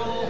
안녕하세요.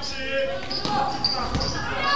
지금까지 는.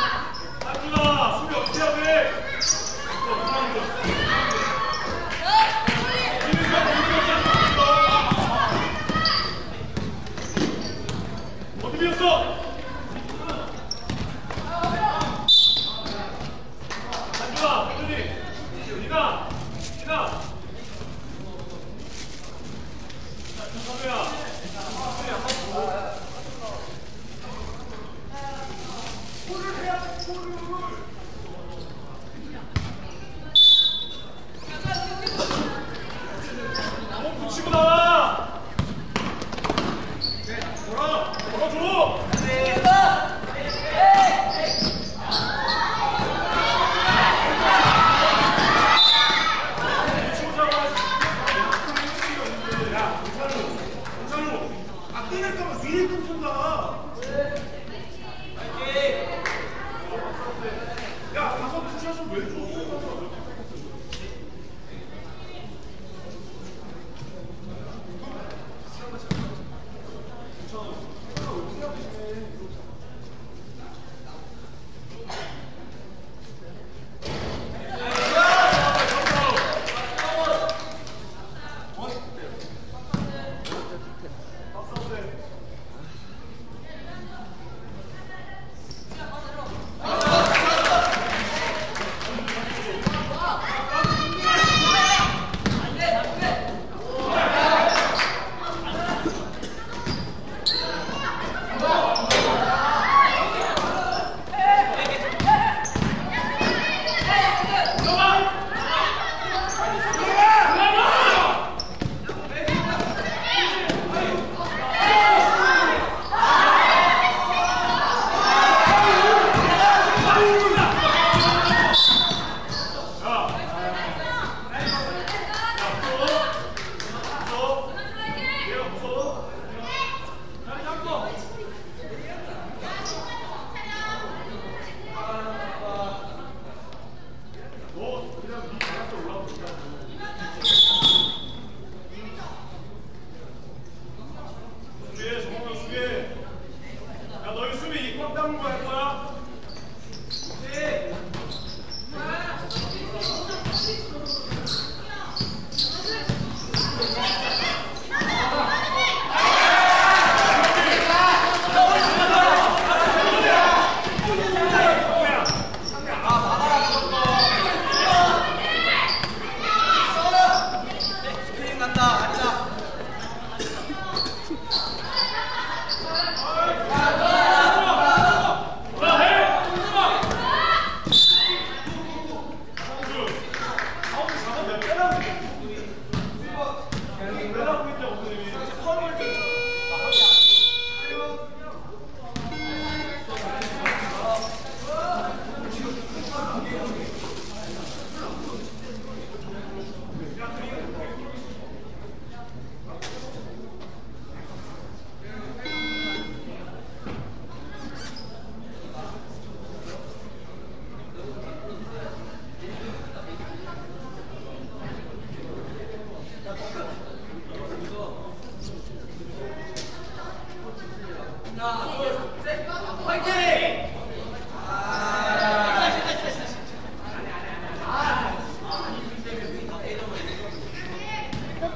ど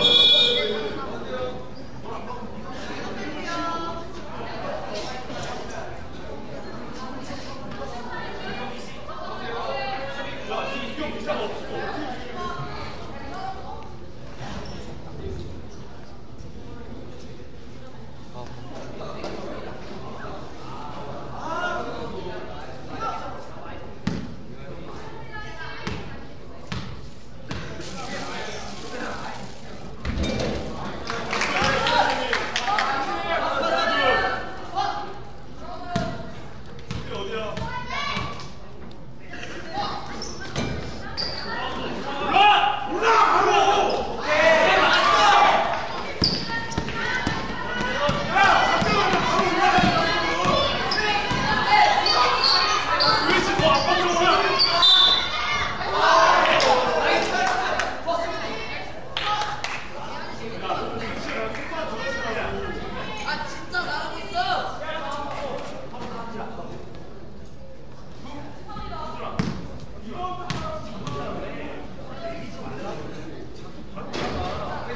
に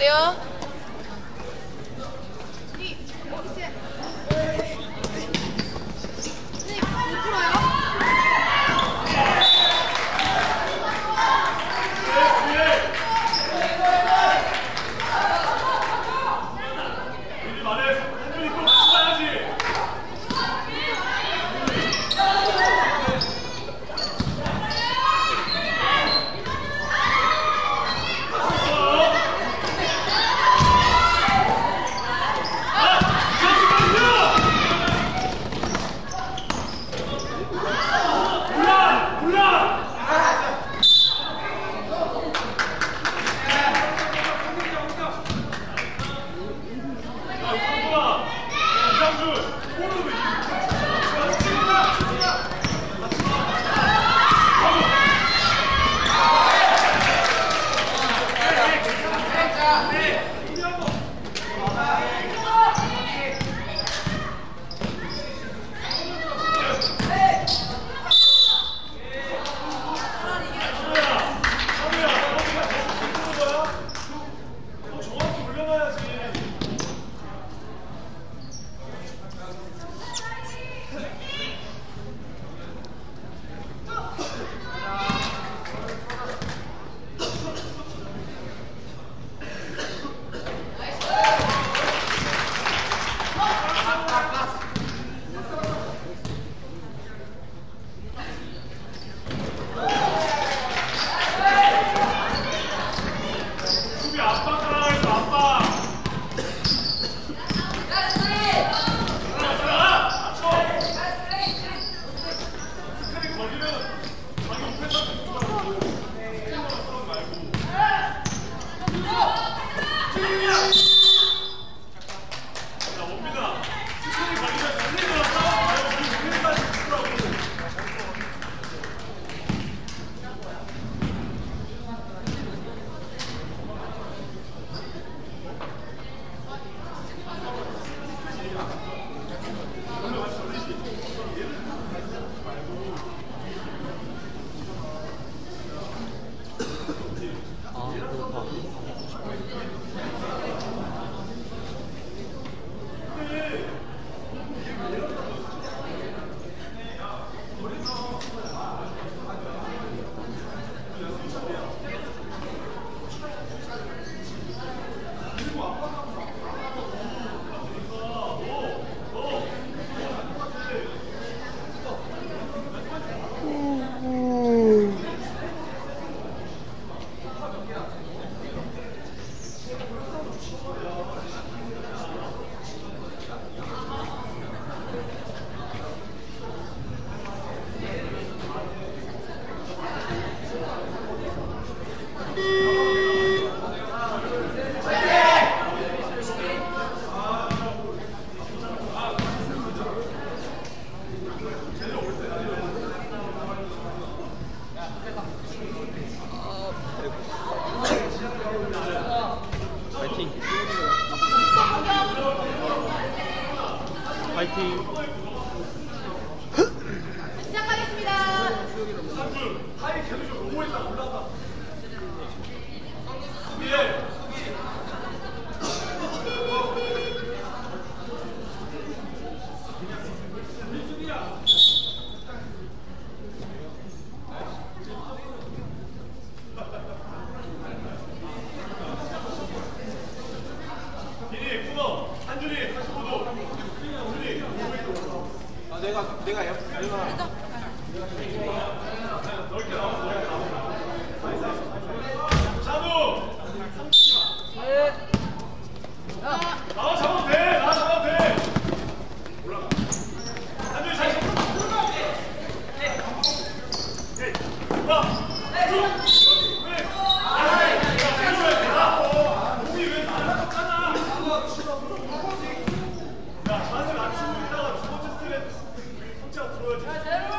对哦. Não. Good.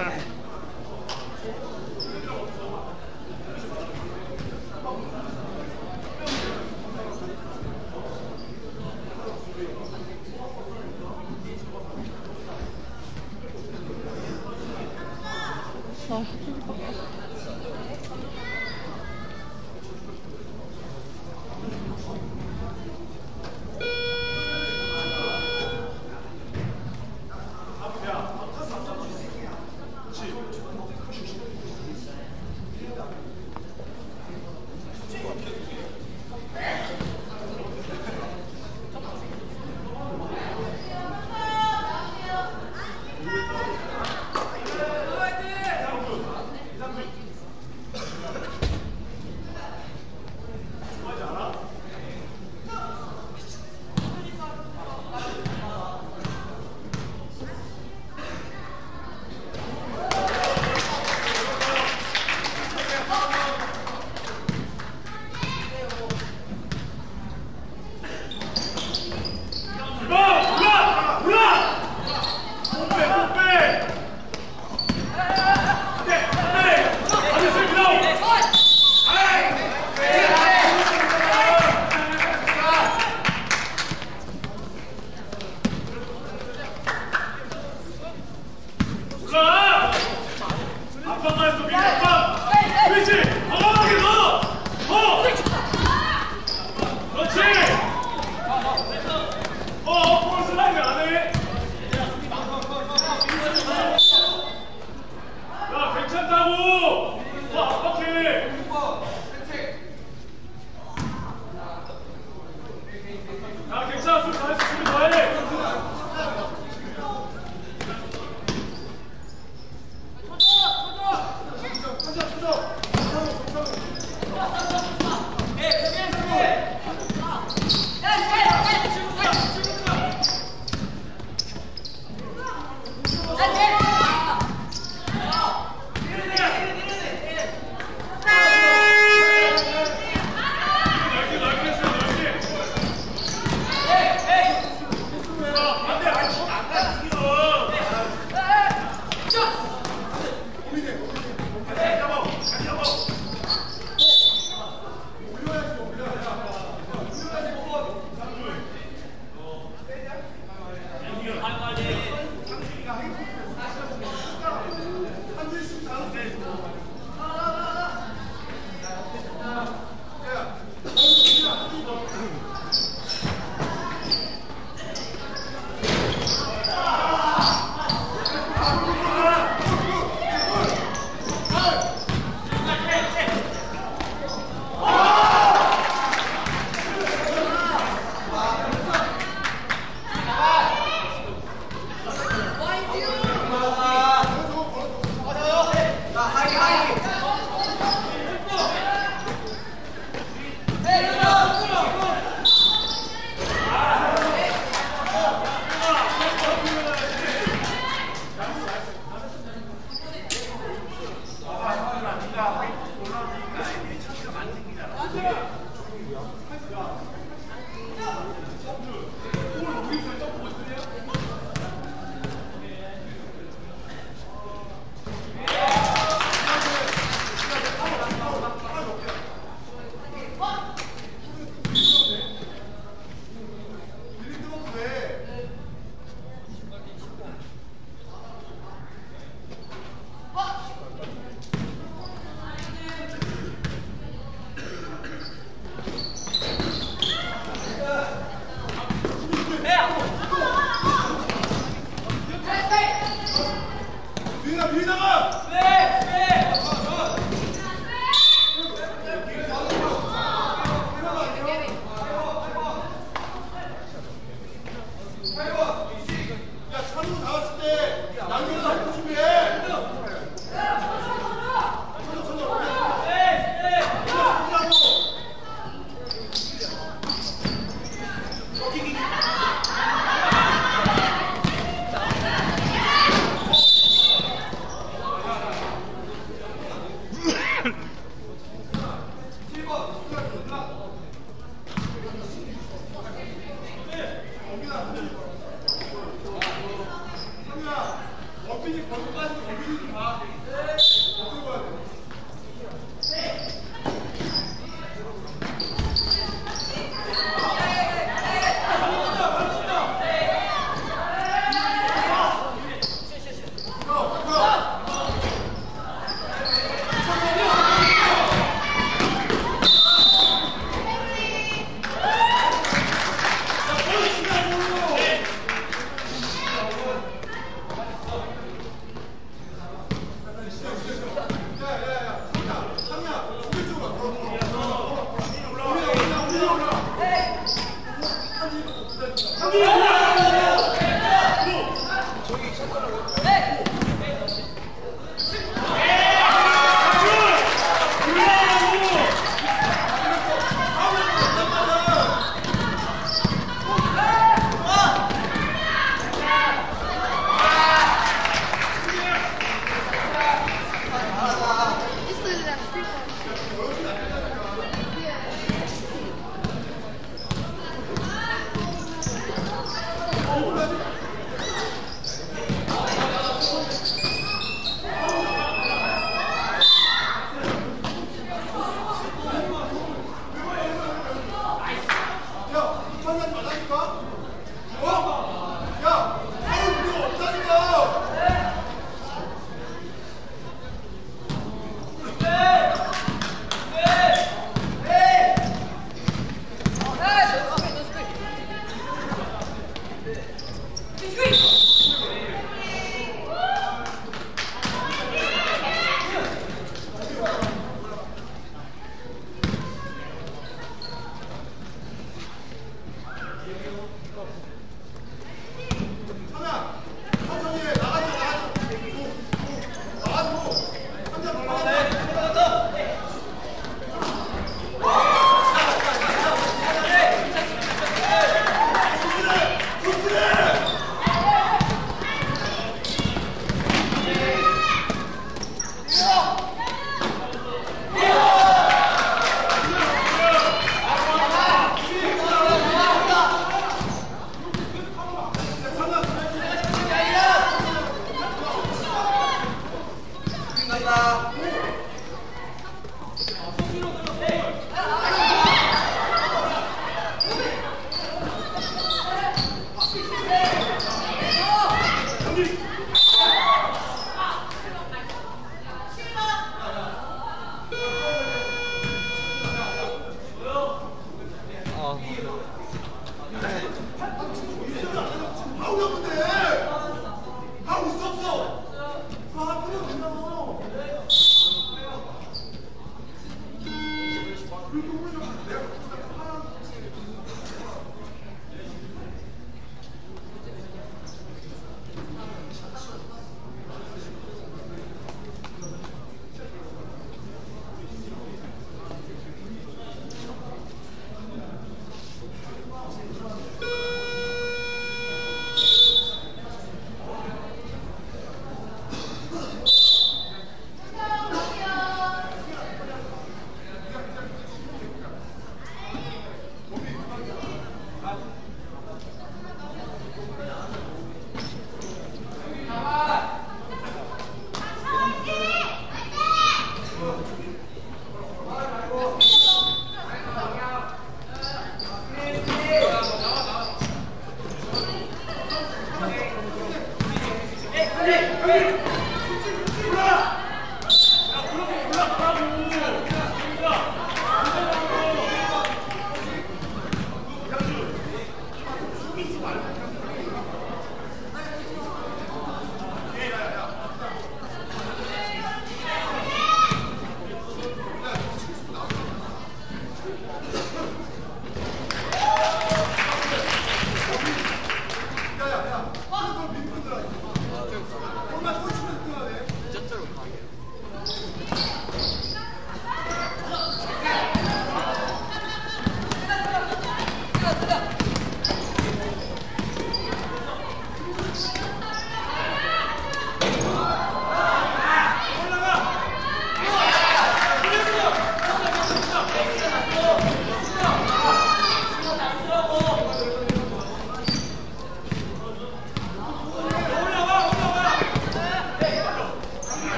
Ha ha ha.